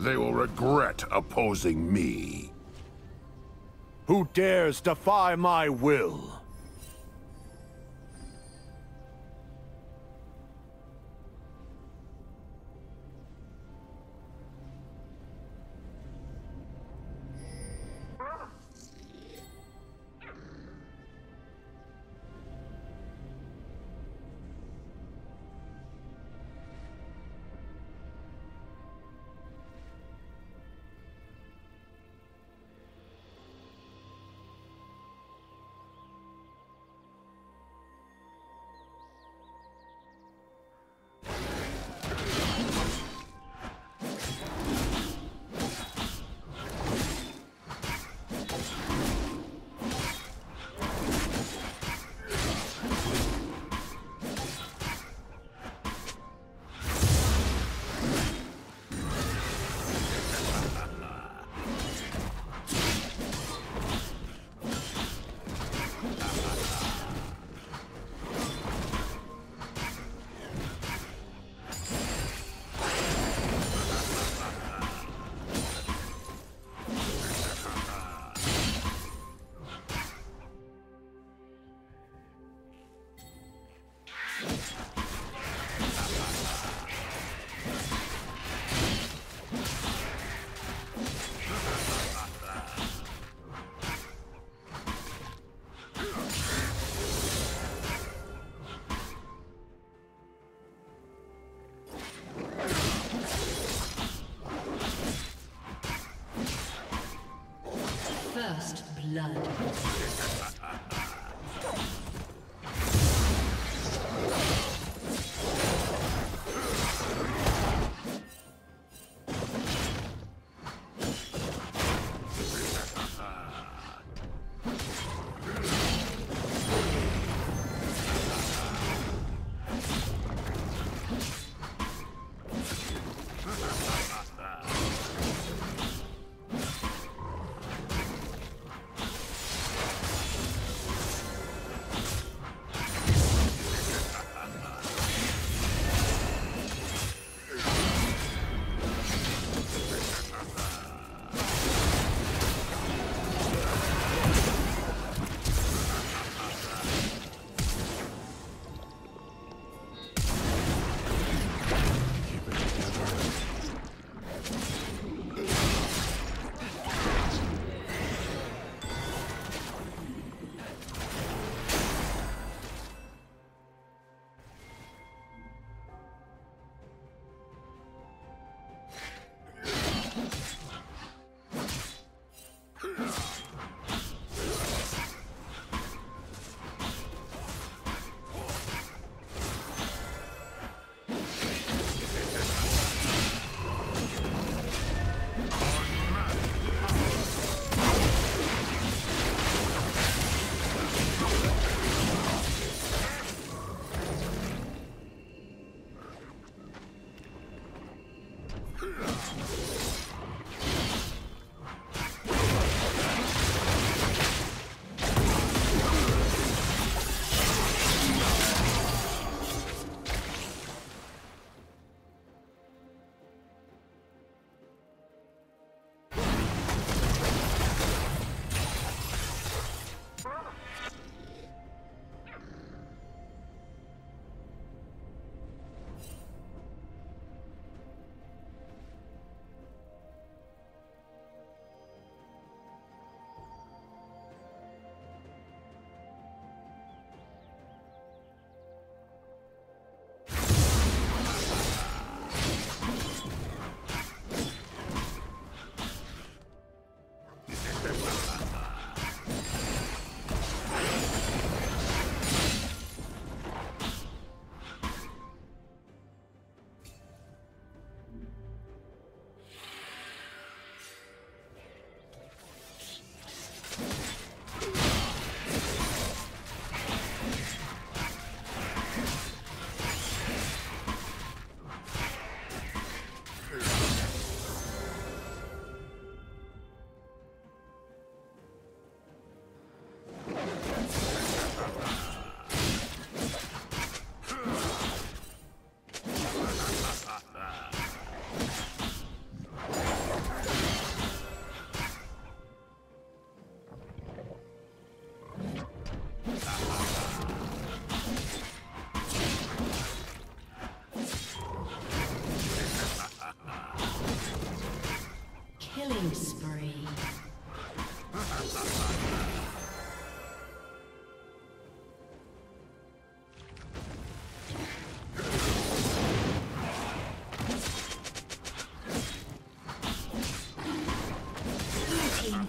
They will regret opposing me. Who dares defy my will?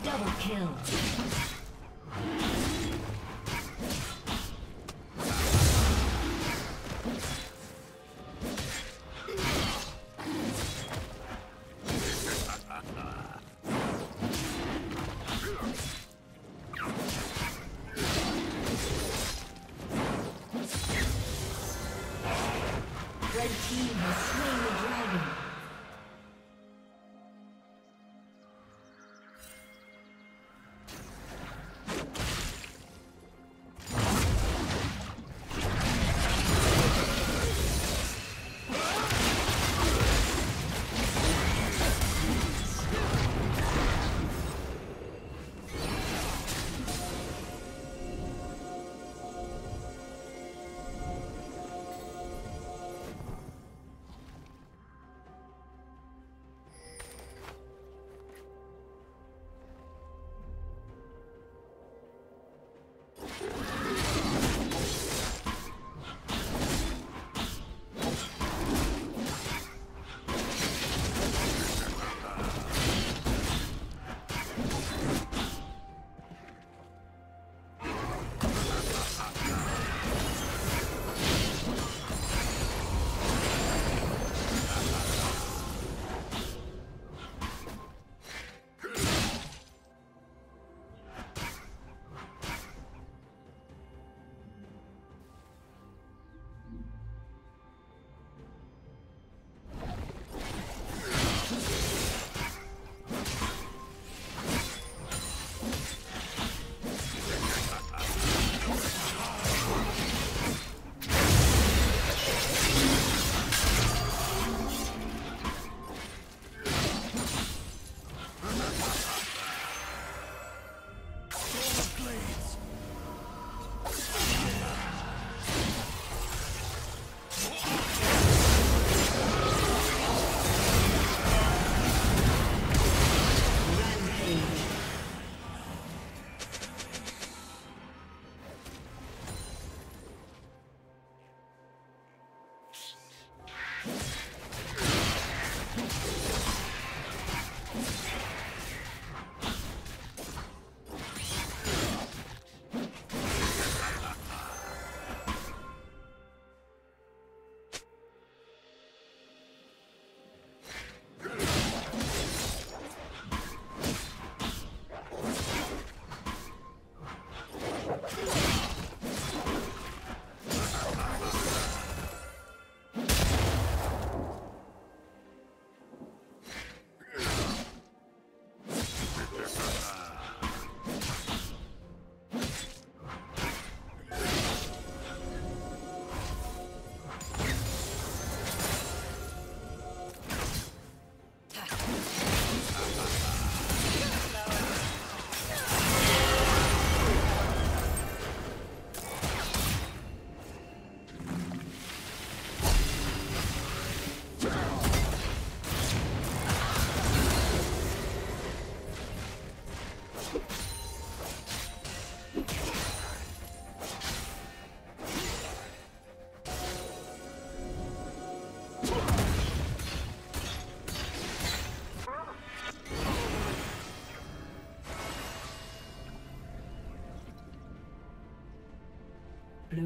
Double kill.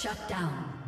Shut down.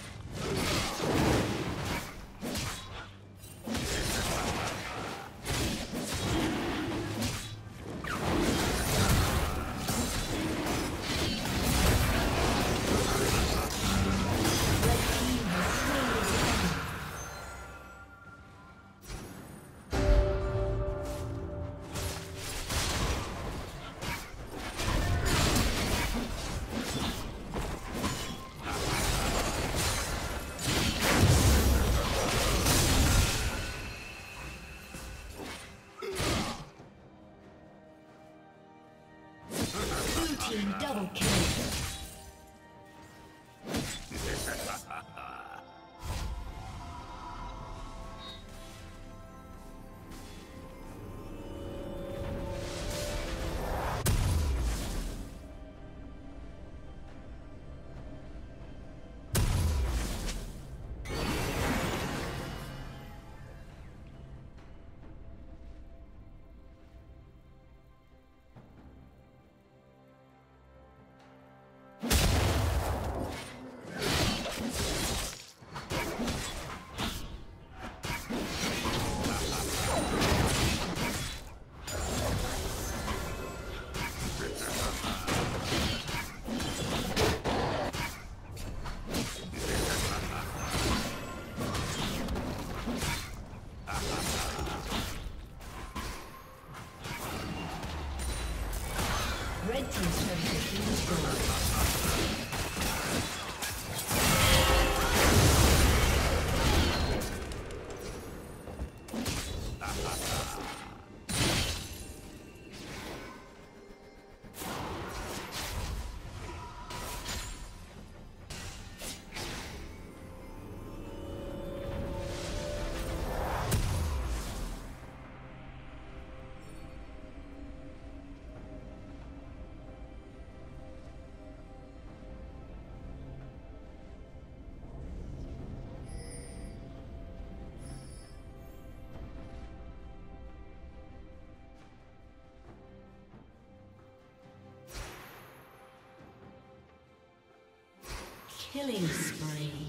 Killing spree.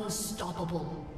Unstoppable.